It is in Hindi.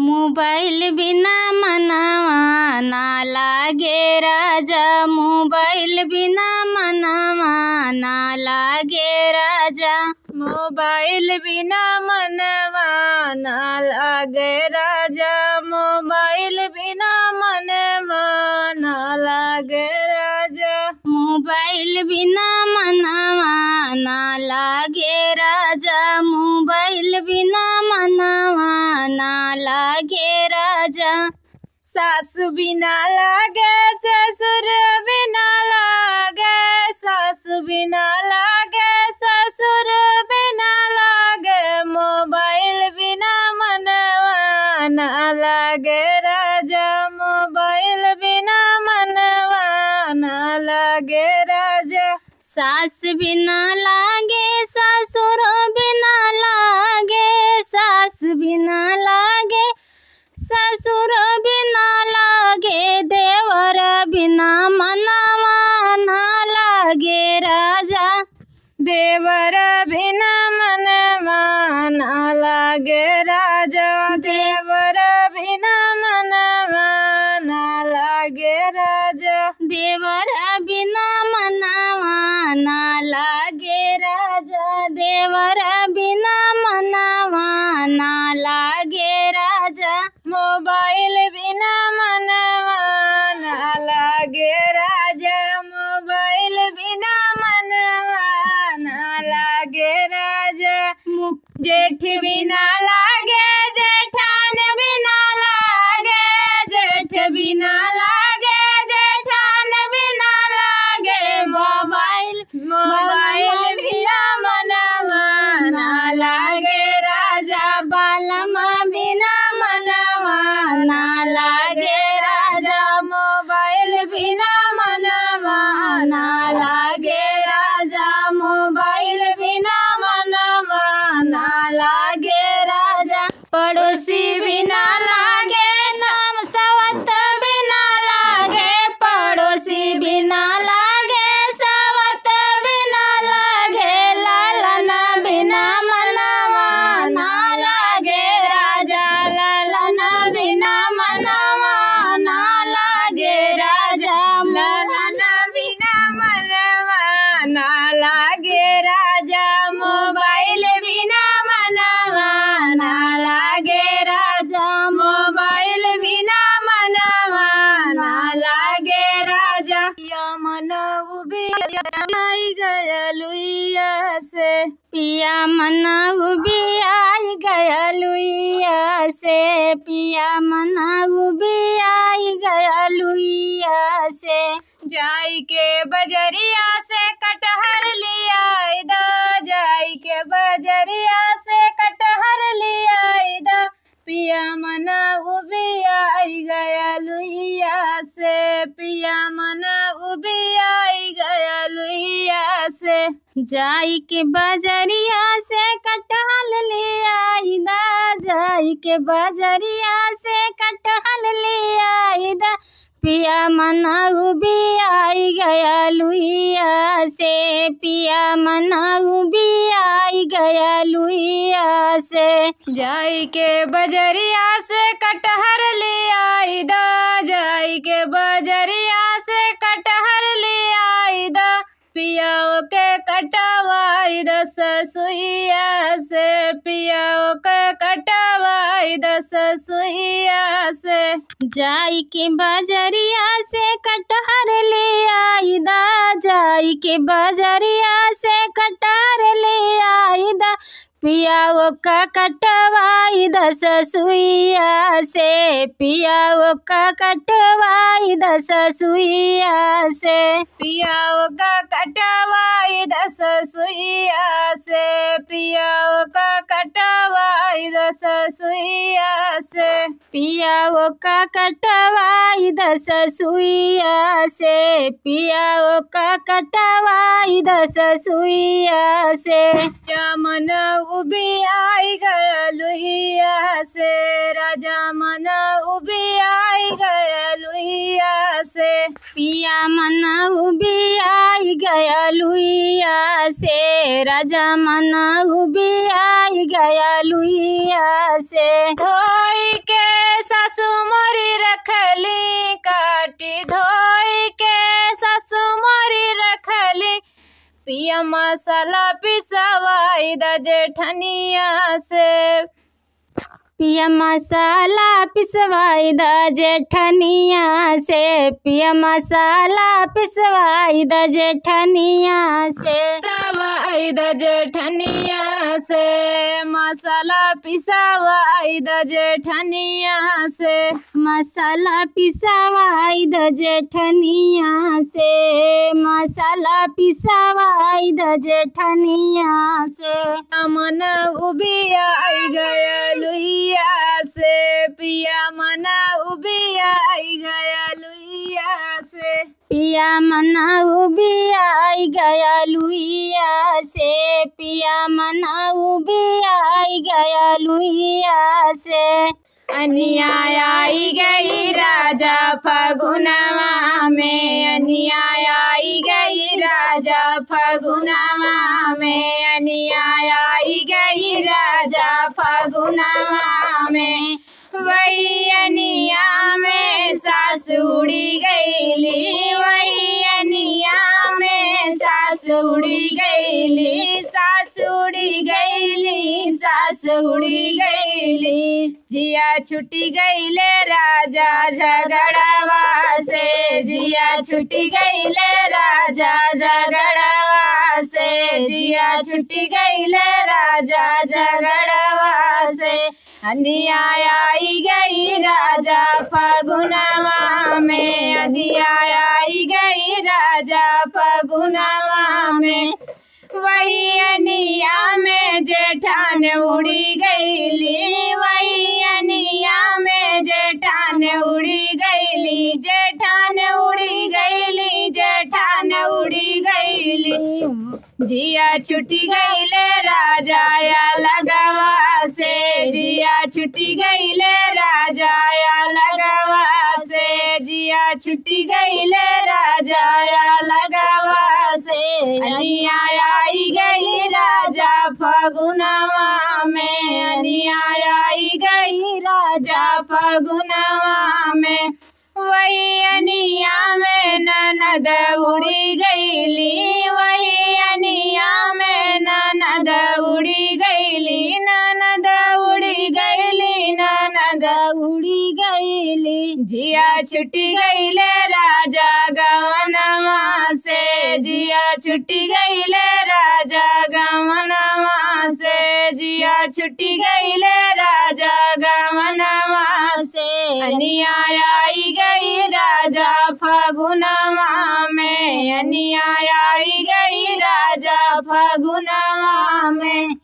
मोबाइल बिना मनावा ना लागे राजा। मोबाइल बिना मनावा ना लागे राजा। मोबाइल बिना मनावा ना लागे राजा। मोबाइल बिना लागे राजा, सास बिना लागे, ससुर बिना लागे, सास बिना लागे, ससुर बिना लागे, मोबाइल बिना मनवा ना लागे राजा, मोबाइल बिना मनवा ना लागे राजा। सास बिना लागे, ससुर बिना लागे, सास बिना लागे ससुर बिना लागे, देवर बिना मनवा ना लागे राजा। देवर बिना मनवा ना लागे राजा। देवर बिना मनवा ना लागे राजा। देवर बिना मनवा बिना लागे जेठान बिना लागे जेठ बिना लागे। से पिया मन उबी आई गया लुइया से पिया मनाऊ उबी आई गया लुइया से जाई के बजरिया से कटहर लिया दा। जाई के बजरिया से कटहर लिया दा। पिया मनाऊ उबी आई गया लुइया से पिया मनाऊ लुइया से जाई के बजरिया से कटहल ले आई दा, जाई के बजरिया से कटहल ले आई दा। पिया मना भी आई गया लुइया से, पिया मना भी आई गया लुइया से। जाई के बजरिया से कटहर ले आई दा, जाई के बजरिया दस सुइया से पिया के कटवाई दस सुइया से। जाई के बजरिया से कटहर ले आई दा, जाई के बजरिया से कटहर ले आई दा। पिया का कटवाई दस सुइया से, पियाओ का कटवाई दस सुइया से। पियाओ का कटवाई दस सुइया से पियाओ का कटवाई दस सुइया से। पियाओ का कटवाई दस सुइया से। पिया का कटवाई दस सुइया से। मन उबी आई गया लुहिया से। राजा मन उबी आई गया लुहिया से। पिया मन उबी आई गया लुइया से। राजा मन उबी आई गया लुइया से धोई के ससु मोरी रखली काटी धोई के ससु मोरी रखली पिया मसाला पिसवाई द जेठनिया से पिया मसाला पिसवाई द जेठनिया से। पिया मसाला पिसवाई द जेठनिया से। पिसवाई द जेठनिया से। मसाला पिसवाई द जेठनिया से। मसाला पिसवाई द जेठनिया से। मसाला पिसवाई द जेठनिया से। मन उबिया आई गया लुइया से। पिया मना उबिया आई गया लुइया से। पिया मना उबिया आई गया लुइया से। पिया मना उबिया आई गया लुइया से। अनिया आई गई राजा फगुनवा में अनिया आई गई राजा फगुनवा में अनिया आई गई राजा फगुनवा में वही अनिया में सासुड़ी गईली गईली सासुड़ी गईली, जिया छुट्टी गईले राजा झगड़वा से जिया छुट्टी गईले राजा झगड़वा से जिया छुट्टी गईले राजा झगड़वा से अंधिया आई गई राजा फगुनवा में अंधिया आई गई राजा फगुनवा में वही अनिया में जेठान उड़ी गईली वही अनिया में जेठान उड़ी गईली जेठान उड़ी गईली जेठान उड़ी गईली जिया छुट्टी गईले राजा या लगवा से जिया छुट्टी गईले राजा या लगवा से जिया छुट्टी गईले आई गई राजा फगुनवा में अनिया आई गई राजा फगुनवा में वही अनिया में ननद उड़ी गईली वही अनिया में ननद उड़ी गईली ननद उड़ी गईली ननद उड़ी गईली जिया छुट्टी गईले राजा गवनवा से, जिया छुट्टी गई ले राजा गवनवा से जिया छुट्टी गई ले राजा गवनवा से अनिया आई गई राजा फगुनवा में अनिया आई गई राजा फगुनवा में